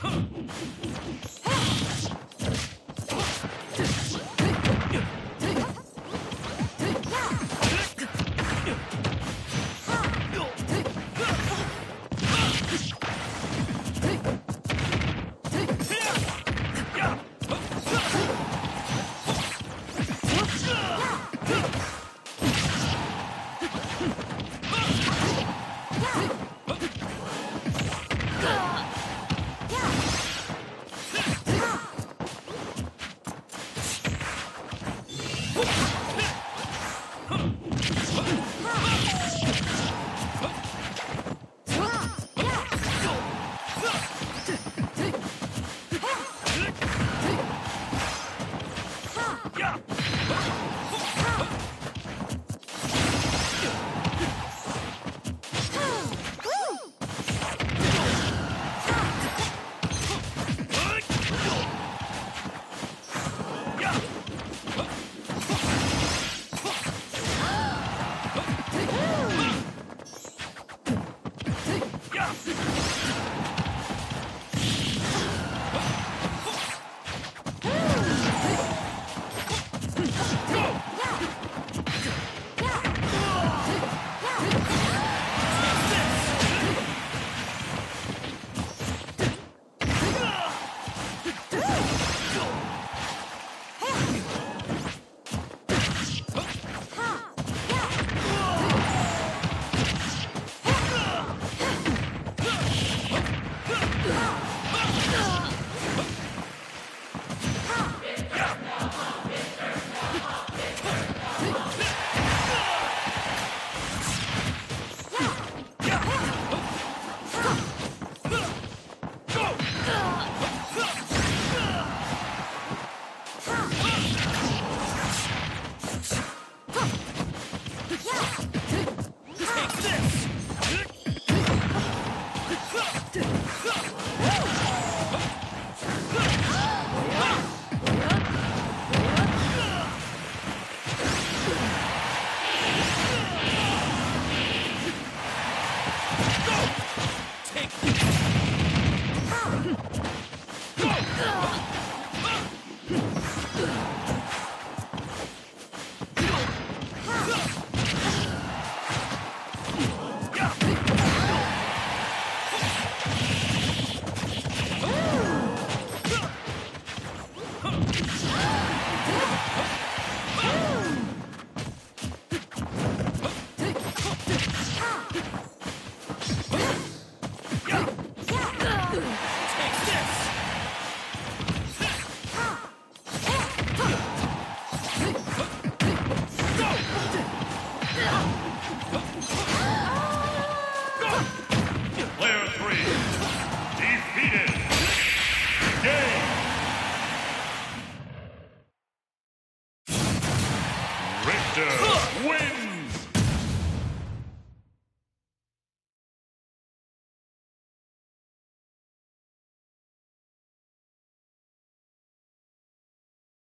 Huh!